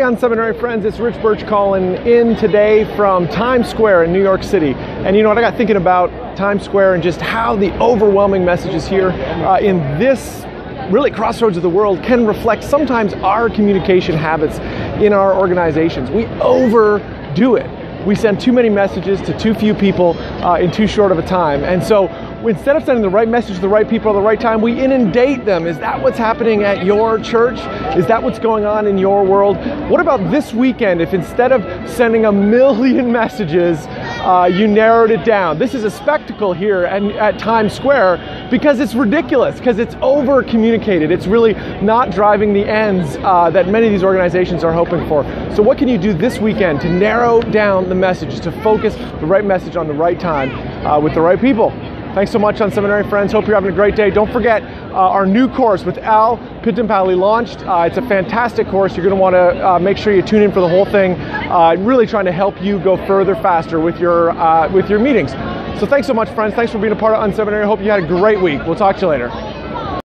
Unseminary friends, it's Rich Birch calling in today from Times Square in New York City. And you know what, I got thinking about Times Square and just how the overwhelming messages here uh, in this really crossroads of the world can reflect sometimes our communication habits in our organizations. We overdo it. We send too many messages to too few people uh, in too short of a time. And so instead of sending the right message to the right people at the right time, we inundate them. Is that what's happening at your church? Is that what's going on in your world? What about this weekend if instead of sending a million messages, uh, you narrowed it down? This is a spectacle here at, at Times Square because it's ridiculous, because it's over communicated. It's really not driving the ends uh, that many of these organizations are hoping for. So, what can you do this weekend to narrow down the message, to focus the right message on the right time uh, with the right people? Thanks so much, Unseminary friends. Hope you're having a great day. Don't forget uh, our new course with Al Pittampalli launched. Uh, it's a fantastic course. You're going to want to uh, make sure you tune in for the whole thing. Uh, really trying to help you go further, faster with your uh, with your meetings. So thanks so much, friends. Thanks for being a part of Unseminary. Hope you had a great week. We'll talk to you later.